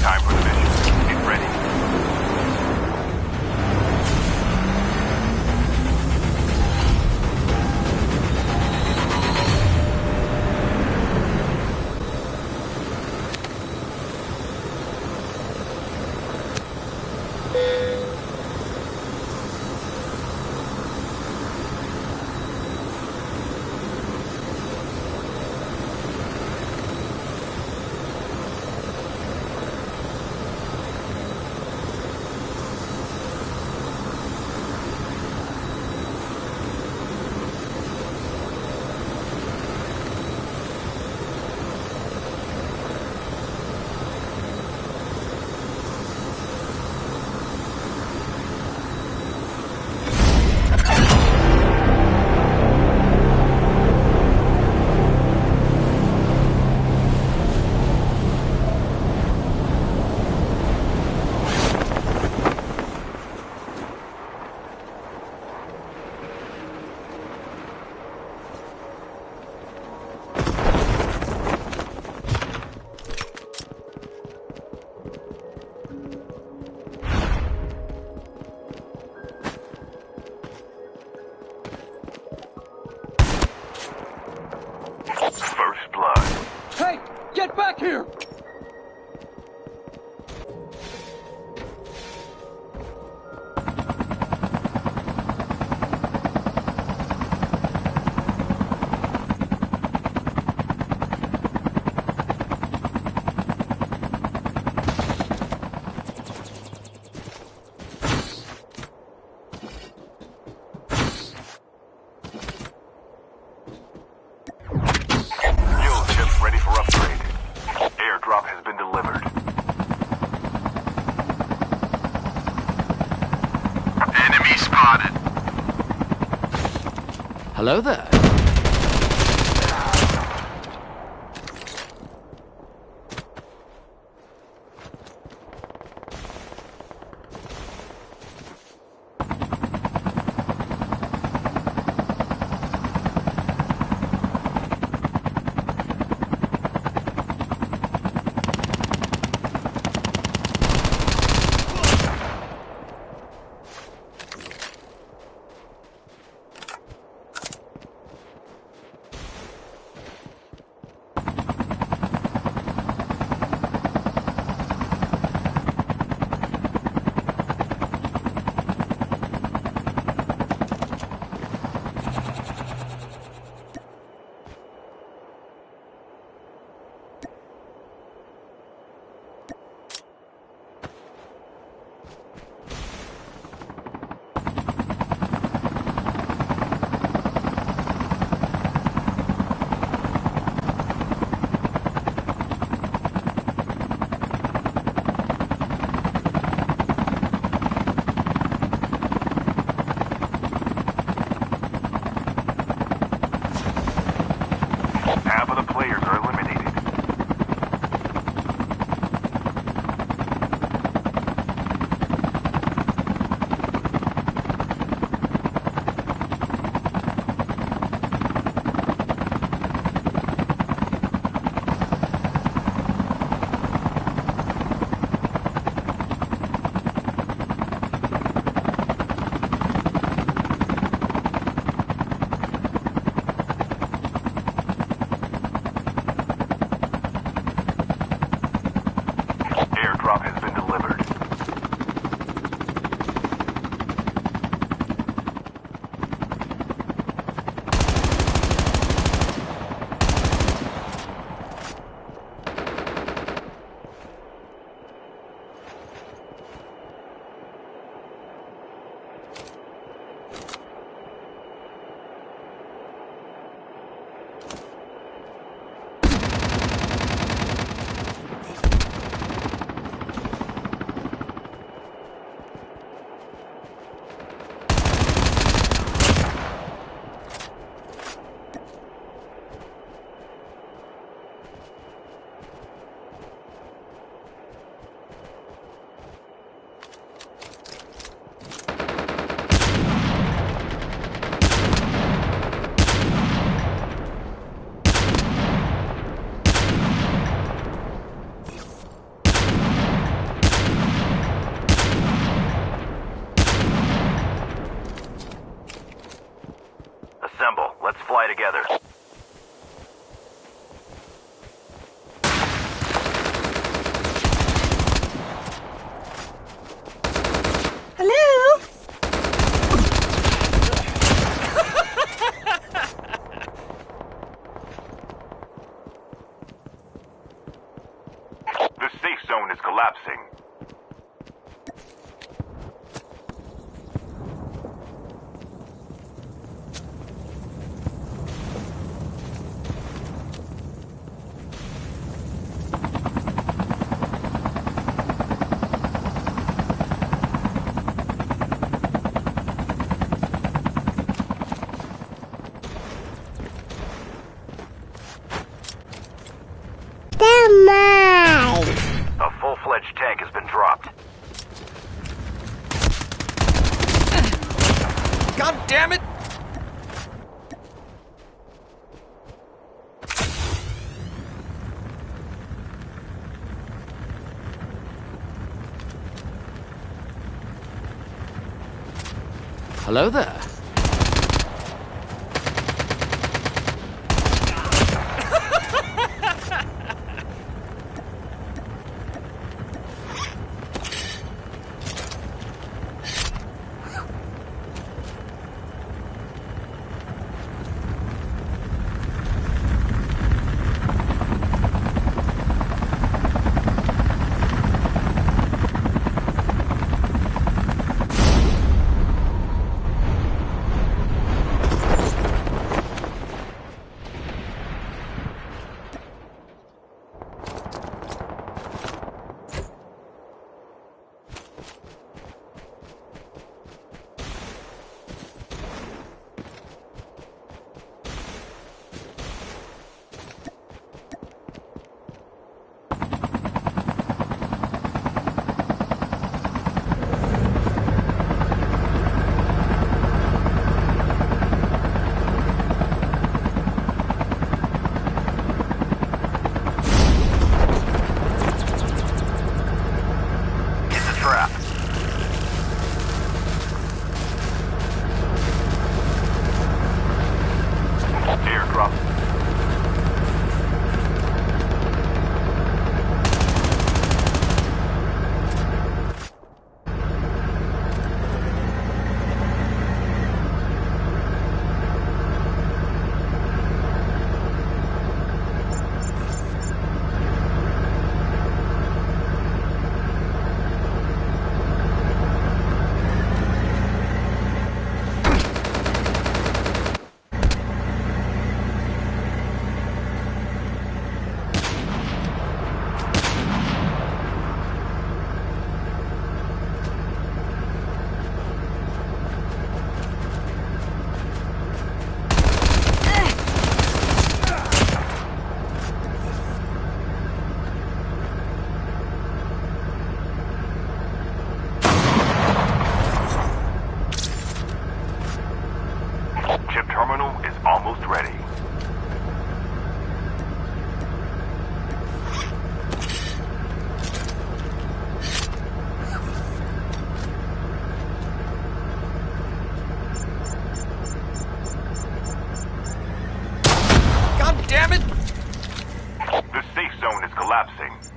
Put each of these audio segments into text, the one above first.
Time for the mission. Hello there. Zone is collapsing. Damn A full-fledged tank has been dropped. God damn it! Hello there. Damn it! The safe zone is collapsing.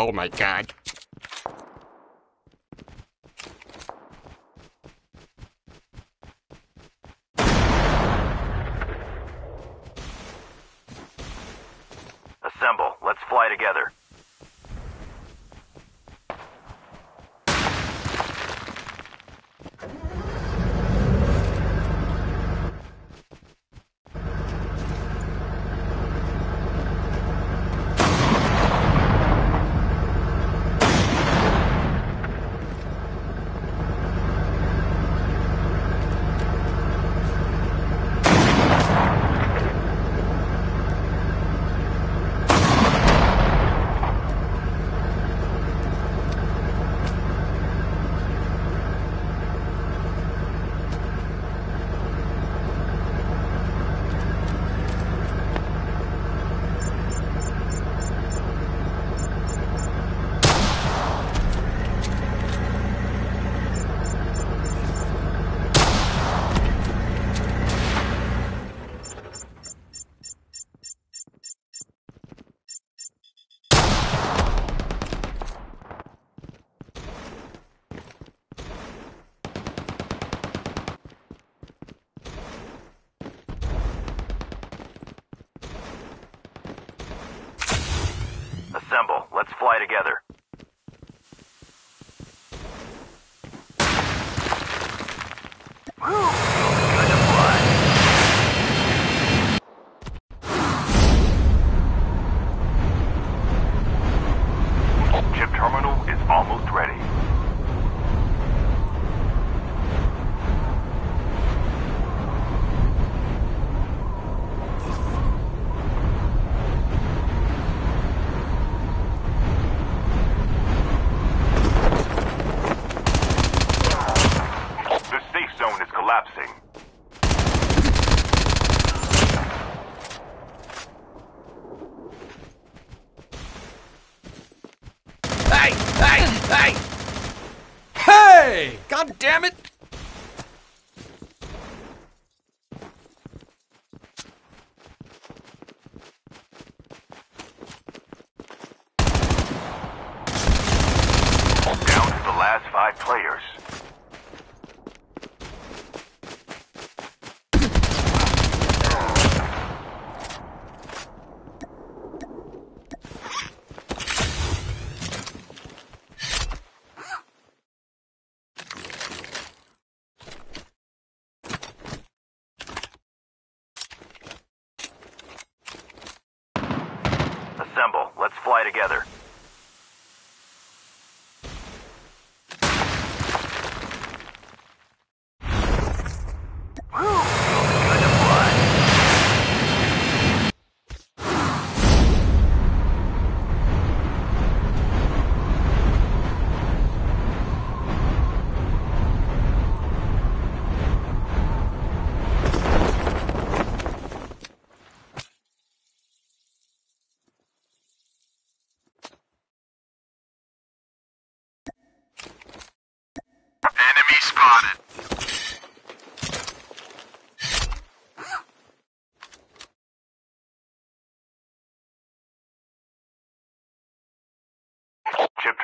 Oh my god. Assemble. Let's fly together. Assemble. Let's fly together. Whew, feels good to fly. Chip terminal is almost ready. The safe zone is collapsing. Hey! Hey! Hey! Hey! God damn it! Down to the last five players. Assemble. Let's fly together.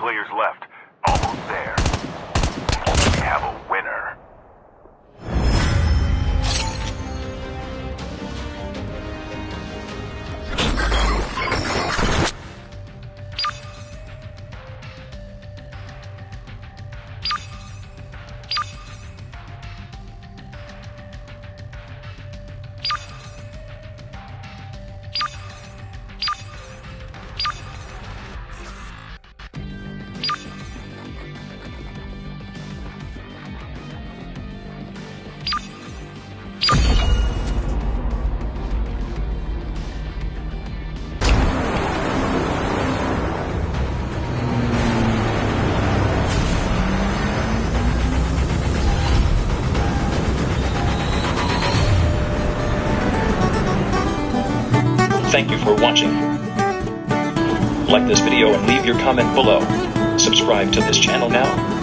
Players left. Almost there. For watching. Like this video and leave your comment below. Subscribe to this channel now.